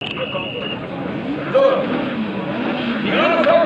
皆さん